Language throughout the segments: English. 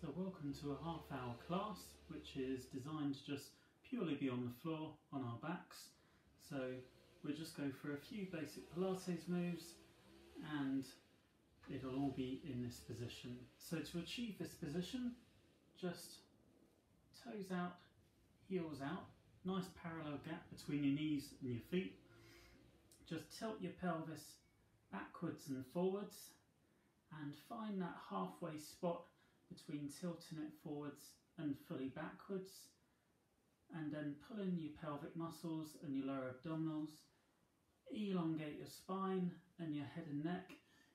So welcome to a half hour class which is designed to just purely be on the floor on our backs. So we'll just go through a few basic Pilates moves and it'll all be in this position. So to achieve this position, just toes out, heels out, nice parallel gap between your knees and your feet. Just tilt your pelvis backwards and forwards and find that halfway spot between tilting it forwards and fully backwards and then pull in your pelvic muscles and your lower abdominals elongate your spine and your head and neck.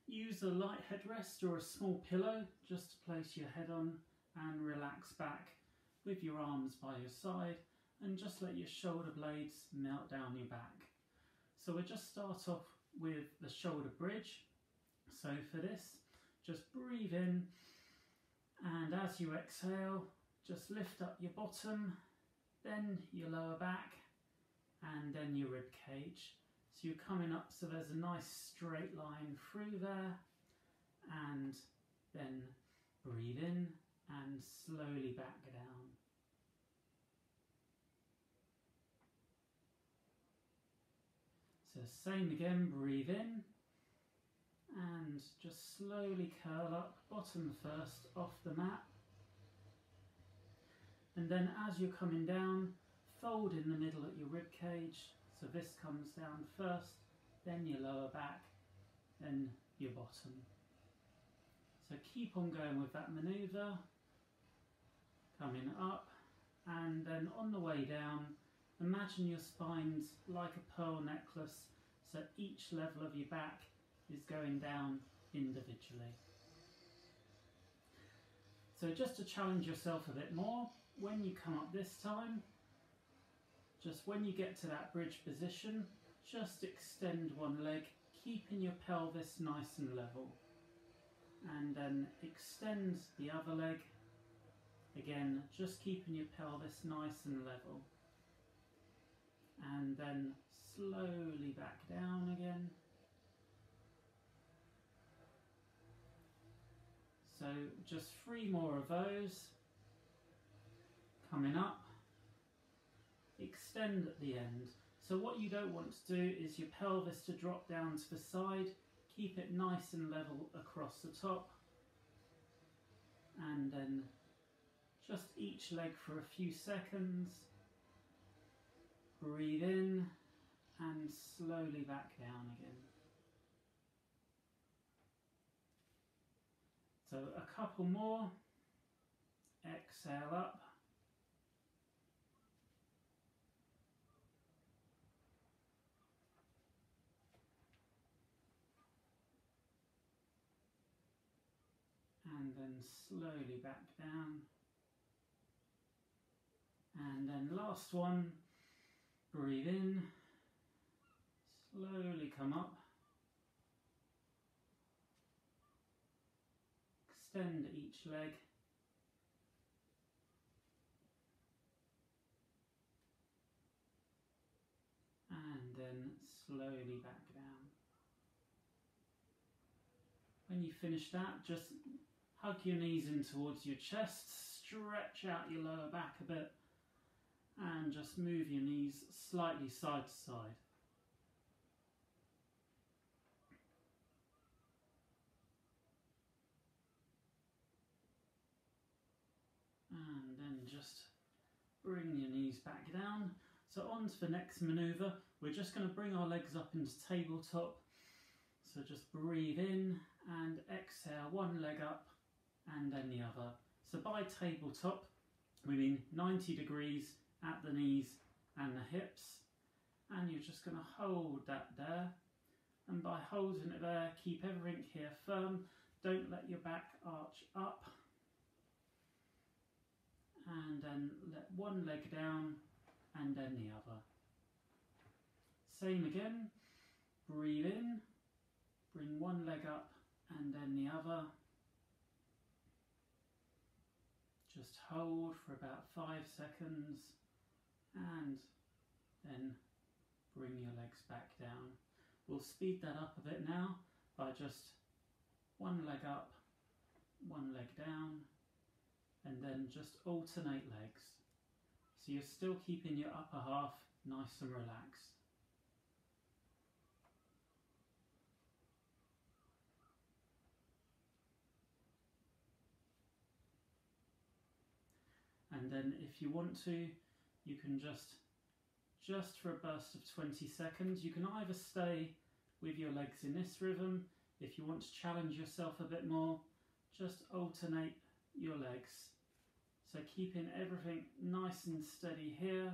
Use a light headrest or a small pillow just to place your head on and relax back with your arms by your side and just let your shoulder blades melt down your back. So we'll just start off with the shoulder bridge. So for this just breathe in and as you exhale, just lift up your bottom, then your lower back, and then your rib cage. So you're coming up, so there's a nice straight line through there, and then breathe in and slowly back down. So same again, breathe in and just slowly curl up, bottom first, off the mat. And then as you're coming down, fold in the middle at your rib cage. So this comes down first, then your lower back, then your bottom. So keep on going with that manoeuvre, coming up, and then on the way down, imagine your spine's like a pearl necklace, so each level of your back is going down individually. So just to challenge yourself a bit more, when you come up this time, just when you get to that bridge position, just extend one leg, keeping your pelvis nice and level. And then extend the other leg, again, just keeping your pelvis nice and level. And then slowly back down again. So just three more of those. Coming up. Extend at the end. So what you don't want to do is your pelvis to drop down to the side. Keep it nice and level across the top. And then just each leg for a few seconds. Breathe in and slowly back down again. So a couple more. Exhale up. And then slowly back down. And then last one, breathe in, slowly come up. Extend each leg. And then slowly back down. When you finish that, just hug your knees in towards your chest, stretch out your lower back a bit, and just move your knees slightly side to side. and then just bring your knees back down. So on to the next manoeuvre, we're just going to bring our legs up into tabletop. So just breathe in and exhale, one leg up and then the other. So by tabletop, we mean 90 degrees at the knees and the hips. And you're just going to hold that there. And by holding it there, keep everything here firm. Don't let your back arch up and then let one leg down and then the other. Same again, breathe in, bring one leg up and then the other. Just hold for about five seconds and then bring your legs back down. We'll speed that up a bit now by just one leg up, one leg down, and then just alternate legs. So you're still keeping your upper half nice and relaxed. And then if you want to, you can just, just for a burst of 20 seconds, you can either stay with your legs in this rhythm. If you want to challenge yourself a bit more, just alternate your legs. So keeping everything nice and steady here,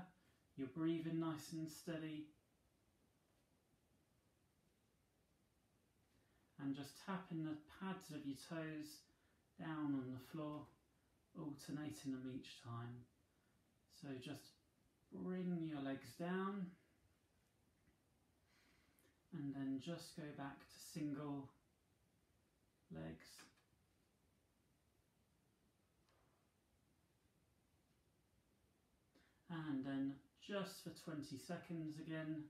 you're breathing nice and steady. And just tapping the pads of your toes down on the floor, alternating them each time. So just bring your legs down and then just go back to single legs. And then just for 20 seconds again.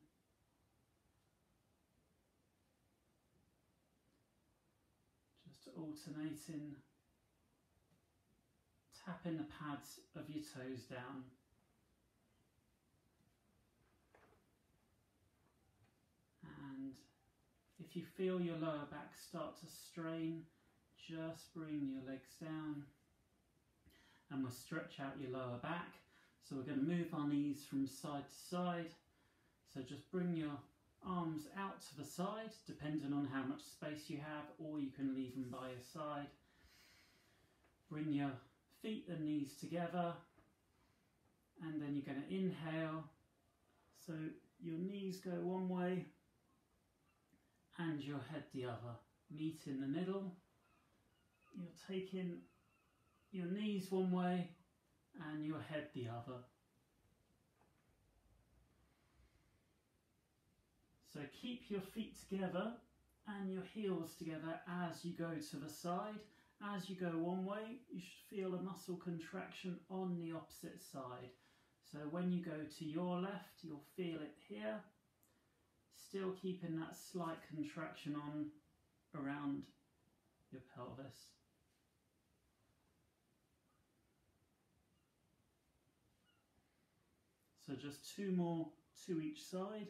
Just alternating, tapping the pads of your toes down. And if you feel your lower back start to strain, just bring your legs down and we'll stretch out your lower back. So we're going to move our knees from side to side. So just bring your arms out to the side, depending on how much space you have, or you can leave them by your side. Bring your feet and knees together, and then you're going to inhale. So your knees go one way, and your head the other. Meet in the middle. You're taking your knees one way and your head the other. So keep your feet together and your heels together as you go to the side. As you go one way, you should feel a muscle contraction on the opposite side. So when you go to your left, you'll feel it here still keeping that slight contraction on around your pelvis. So just two more to each side.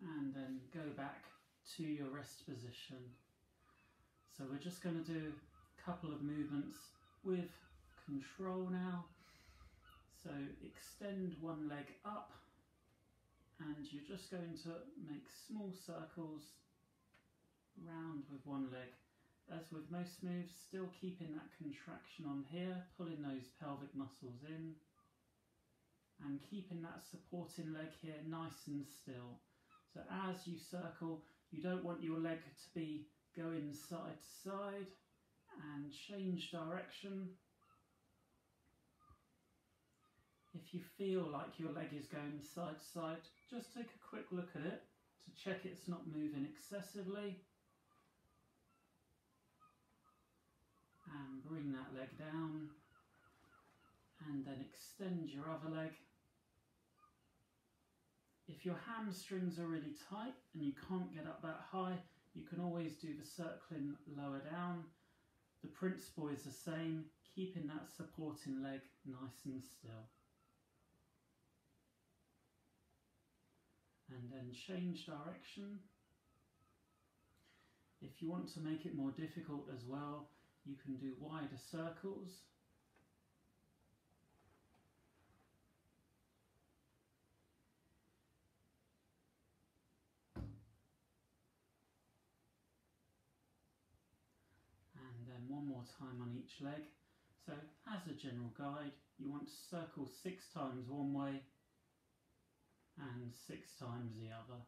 And then go back to your rest position. So we're just going to do a couple of movements with control now. So extend one leg up and you're just going to make small circles round with one leg. As with most moves, still keeping that contraction on here, pulling those pelvic muscles in and keeping that supporting leg here nice and still. So as you circle, you don't want your leg to be going side to side and change direction. If you feel like your leg is going side to side, just take a quick look at it to check it's not moving excessively. And bring that leg down and then extend your other leg. If your hamstrings are really tight and you can't get up that high, you can always do the circling lower down. The principle is the same, keeping that supporting leg nice and still. And then change direction. If you want to make it more difficult as well, you can do wider circles And then one more time on each leg. So as a general guide, you want to circle six times one way and six times the other.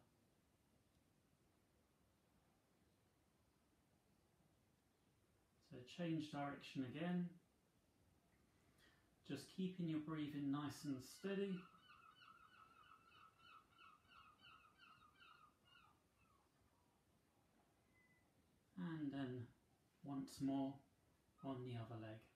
So change direction again. Just keeping your breathing nice and steady. And then once more on the other leg.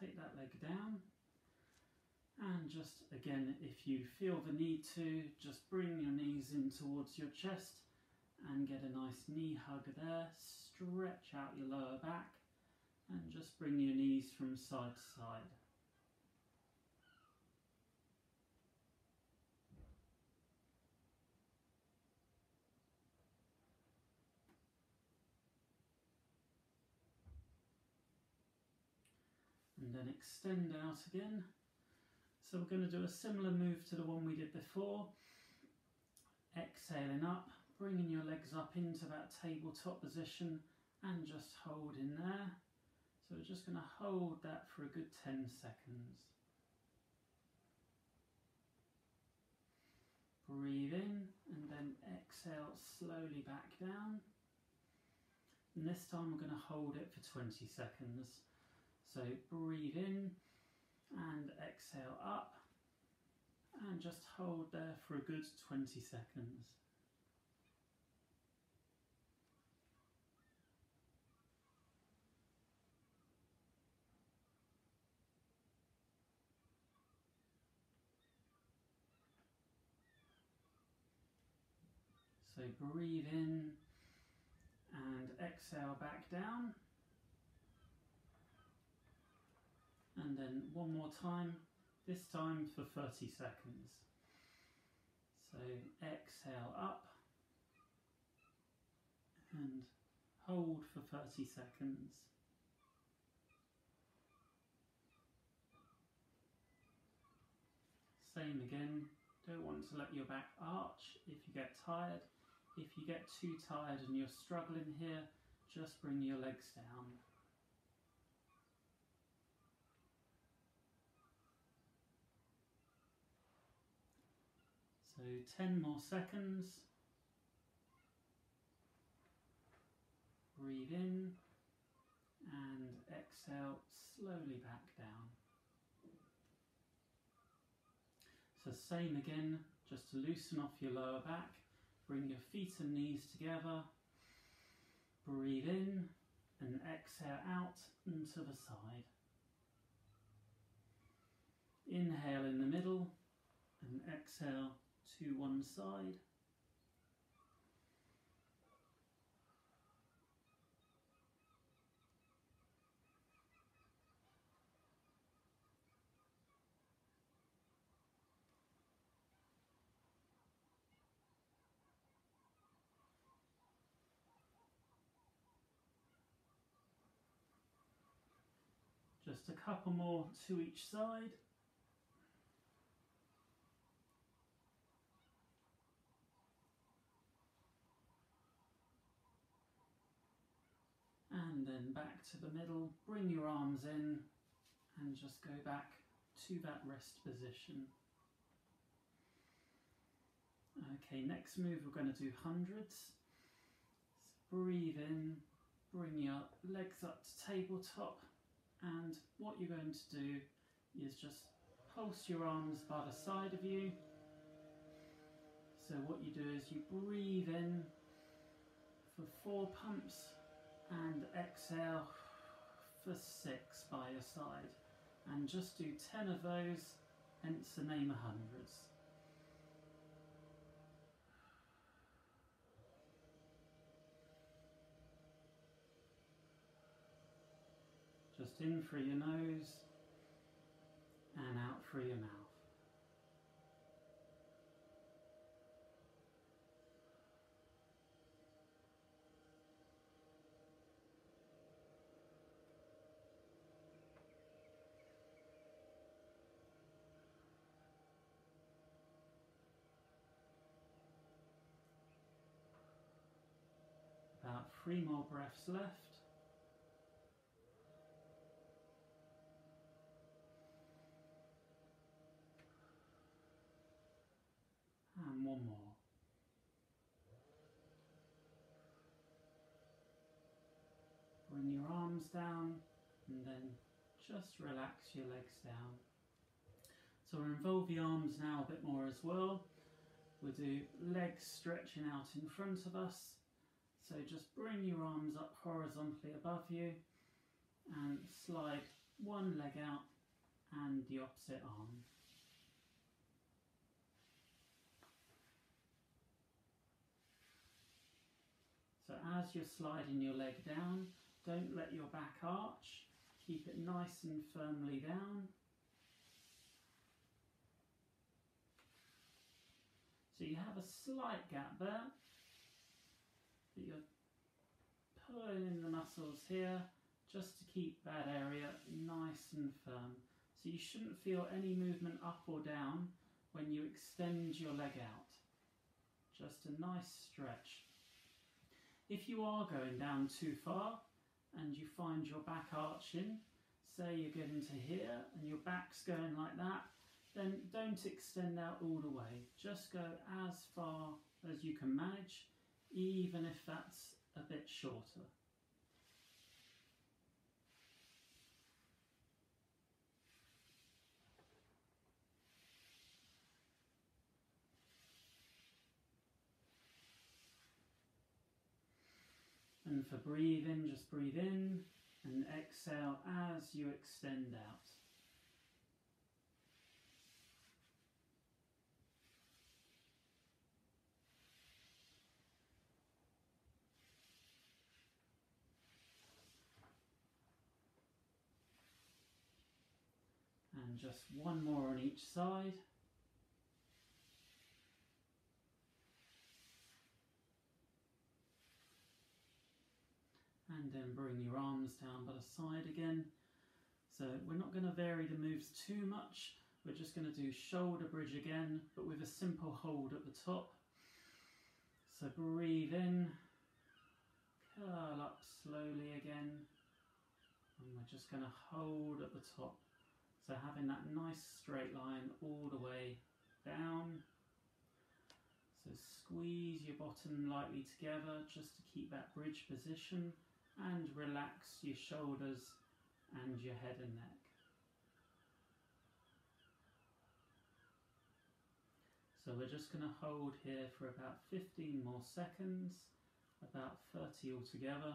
Take that leg down. And just again, if you feel the need to, just bring your knees in towards your chest and get a nice knee hug there. Stretch out your lower back and just bring your knees from side to side. And then extend out again. So we're going to do a similar move to the one we did before. Exhaling up, bringing your legs up into that tabletop position and just hold in there. So we're just going to hold that for a good 10 seconds. Breathe in and then exhale slowly back down. And this time we're going to hold it for 20 seconds. So breathe in and exhale up and just hold there for a good 20 seconds. So breathe in and exhale back down. And then one more time, this time for 30 seconds. So exhale up and hold for 30 seconds. Same again, don't want to let your back arch if you get tired. If you get too tired and you're struggling here, just bring your legs down. So 10 more seconds. Breathe in and exhale slowly back down. So same again, just to loosen off your lower back Bring your feet and knees together. Breathe in and exhale out and to the side. Inhale in the middle and exhale to one side. Just a couple more to each side. And then back to the middle, bring your arms in and just go back to that rest position. Okay, next move we're going to do hundreds. So breathe in, bring your legs up to tabletop and what you're going to do is just pulse your arms by the side of you. So what you do is you breathe in for four pumps and exhale for six by your side. And just do 10 of those, hence the name of hundreds. Just in through your nose and out through your mouth. About three more breaths left. And one more. Bring your arms down and then just relax your legs down. So we'll involve the arms now a bit more as well. We'll do legs stretching out in front of us. So just bring your arms up horizontally above you and slide one leg out and the opposite arm. So as you're sliding your leg down, don't let your back arch, keep it nice and firmly down. So you have a slight gap there, you're pulling in the muscles here just to keep that area nice and firm. So you shouldn't feel any movement up or down when you extend your leg out. Just a nice stretch. If you are going down too far and you find your back arching, say you're getting to here and your back's going like that, then don't extend out all the way. Just go as far as you can manage, even if that's a bit shorter. And for breathing, just breathe in and exhale as you extend out. And just one more on each side. and then bring your arms down by the side again. So we're not going to vary the moves too much. We're just going to do shoulder bridge again, but with a simple hold at the top. So breathe in, curl up slowly again, and we're just going to hold at the top. So having that nice straight line all the way down. So squeeze your bottom lightly together just to keep that bridge position and relax your shoulders and your head and neck. So we're just going to hold here for about 15 more seconds, about 30 altogether.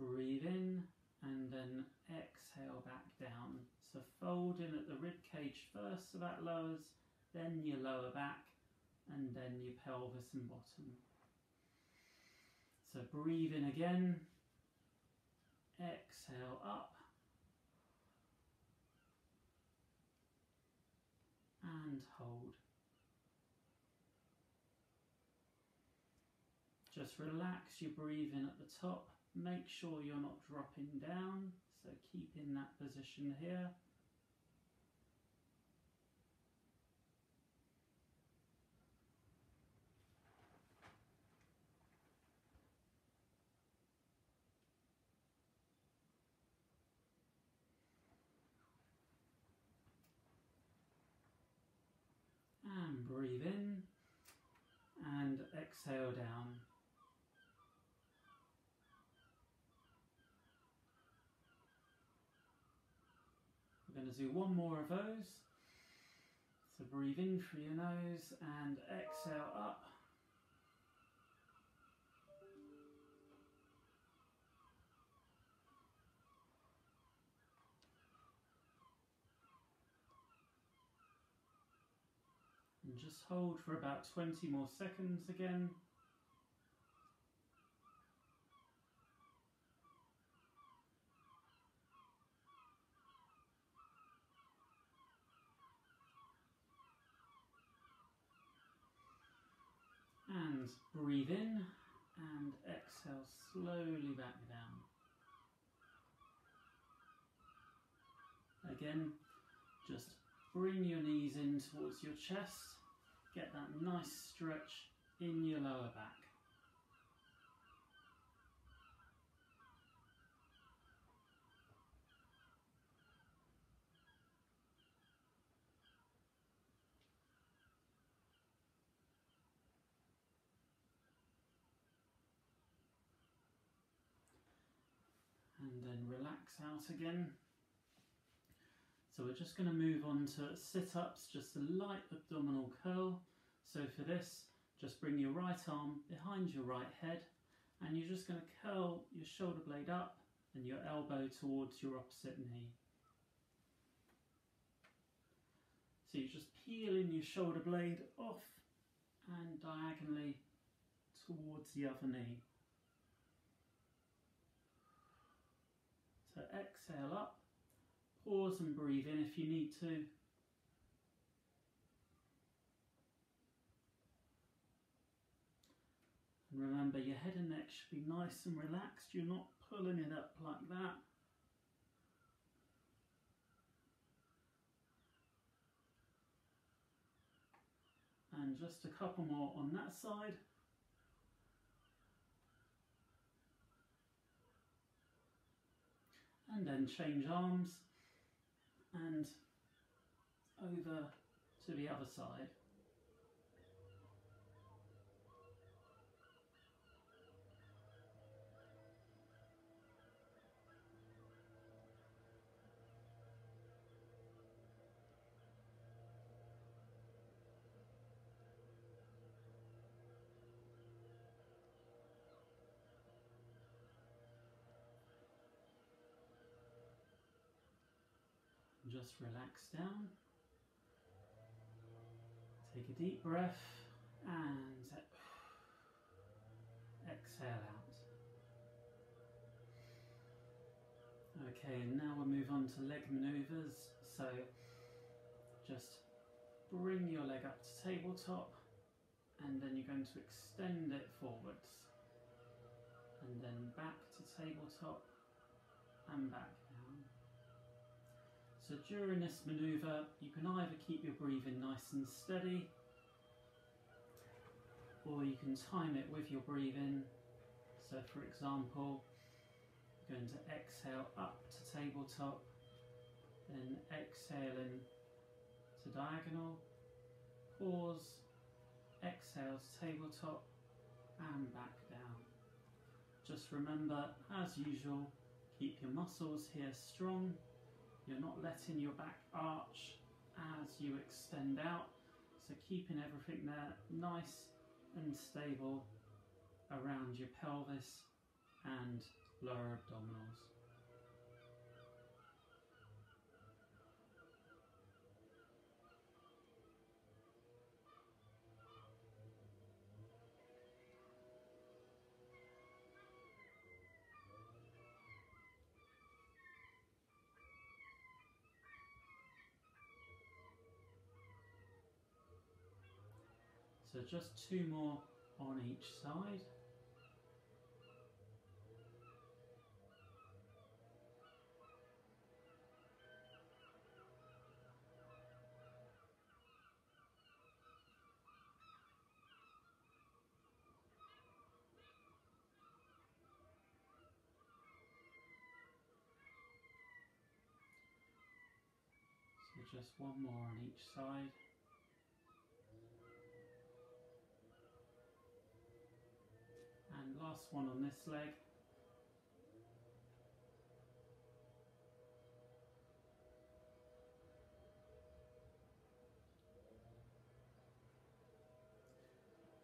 Breathe in and then exhale back down. So fold in at the rib cage first so that lowers, then your lower back and then your pelvis and bottom. So breathe in again, exhale up, and hold. Just relax your breathing at the top. Make sure you're not dropping down, so keep in that position here. and breathe in and exhale down. Going to do one more of those. So breathe in through your nose and exhale up. And just hold for about 20 more seconds again. And breathe in and exhale slowly back down. Again, just bring your knees in towards your chest Get that nice stretch in your lower back. And then relax out again. So we're just going to move on to sit-ups, just a light abdominal curl. So for this, just bring your right arm behind your right head And you're just going to curl your shoulder blade up and your elbow towards your opposite knee. So you're just peeling your shoulder blade off and diagonally towards the other knee. So exhale up, pause and breathe in if you need to. And remember your head and neck should be nice and relaxed, you're not pulling it up like that. And just a couple more on that side. And then change arms and over to the other side. Just relax down. Take a deep breath and exhale out. Okay, now we'll move on to leg maneuvers. So just bring your leg up to tabletop and then you're going to extend it forwards and then back to tabletop and back so during this manoeuvre, you can either keep your breathing nice and steady, or you can time it with your breathing. So for example, you're going to exhale up to tabletop, then exhaling to diagonal, pause, exhale to tabletop, and back down. Just remember, as usual, keep your muscles here strong you're not letting your back arch as you extend out. So keeping everything there nice and stable around your pelvis and lower abdominals. So just two more on each side. So just one more on each side. and last one on this leg.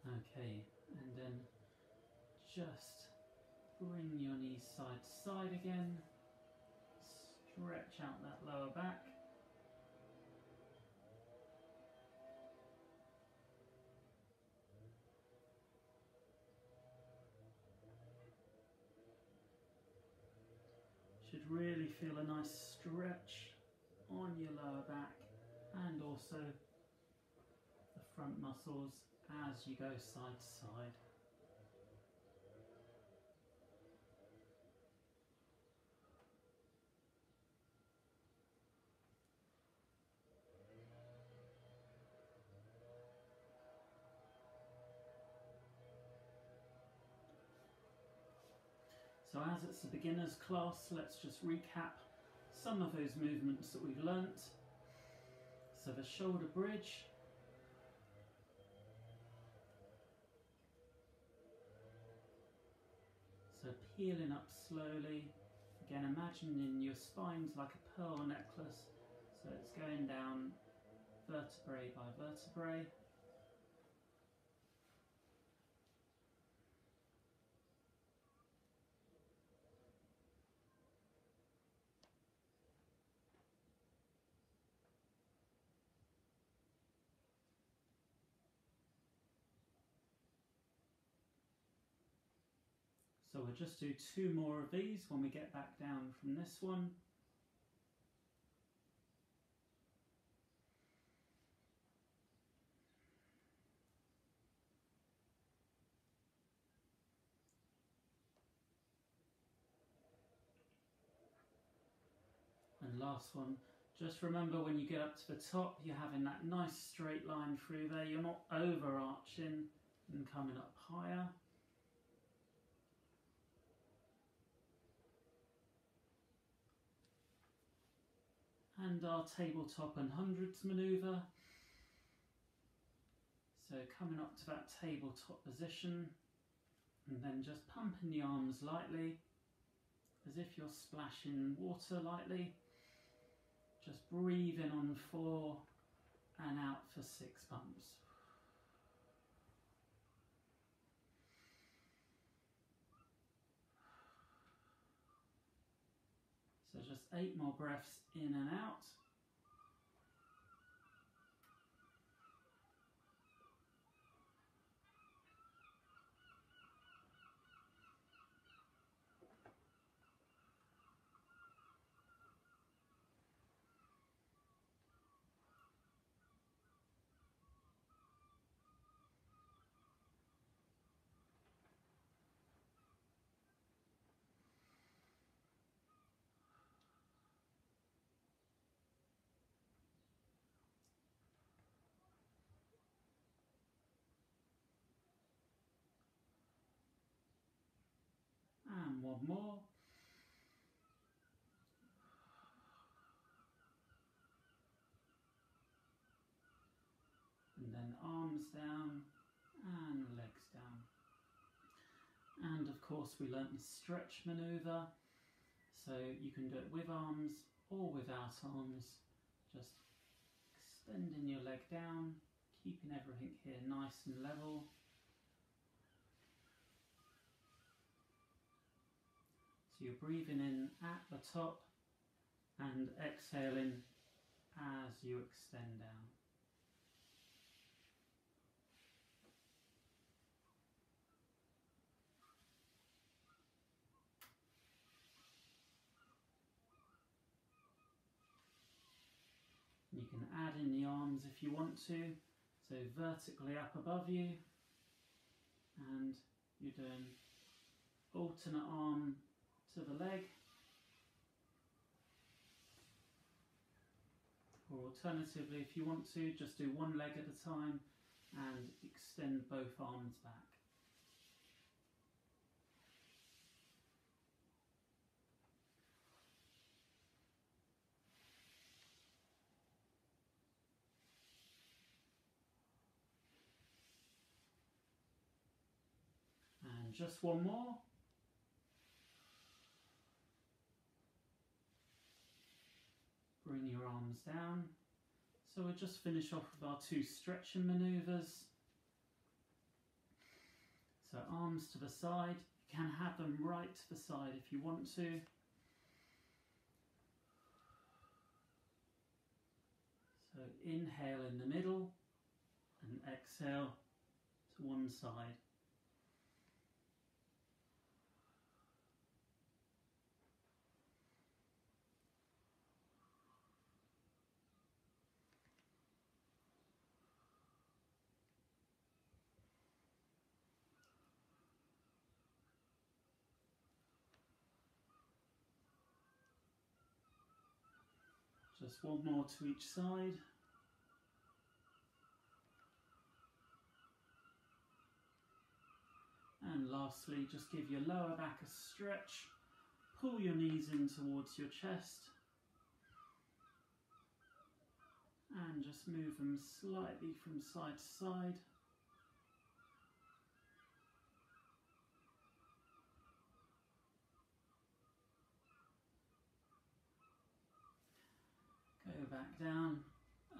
Okay, and then just bring your knees side to side again, stretch out that lower back. Feel a nice stretch on your lower back and also the front muscles as you go side to side. So as it's a beginner's class, let's just recap some of those movements that we've learnt. So the shoulder bridge, So peeling up slowly. Again, imagining your spine's like a pearl necklace. So it's going down vertebrae by vertebrae. We'll just do two more of these when we get back down from this one. And last one, just remember when you get up to the top, you're having that nice straight line through there. You're not overarching and coming up higher. And our tabletop and hundreds manoeuvre. So coming up to that tabletop position and then just pumping the arms lightly as if you're splashing water lightly. Just breathe in on four and out for six pumps. So just eight more breaths in and out. And more. And then arms down and legs down. And of course we learnt the stretch manoeuvre. So you can do it with arms or without arms. Just extending your leg down, keeping everything here nice and level. So you're breathing in at the top and exhaling as you extend down. You can add in the arms if you want to, so vertically up above you, and you're doing alternate arm to the leg. Or alternatively, if you want to, just do one leg at a time and extend both arms back. And just one more. Down. So we'll just finish off with our two stretching manoeuvres. So arms to the side. You can have them right to the side if you want to. So inhale in the middle and exhale to one side. Just one more to each side. And lastly, just give your lower back a stretch. Pull your knees in towards your chest. And just move them slightly from side to side. Go back down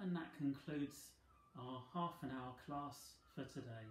and that concludes our half an hour class for today.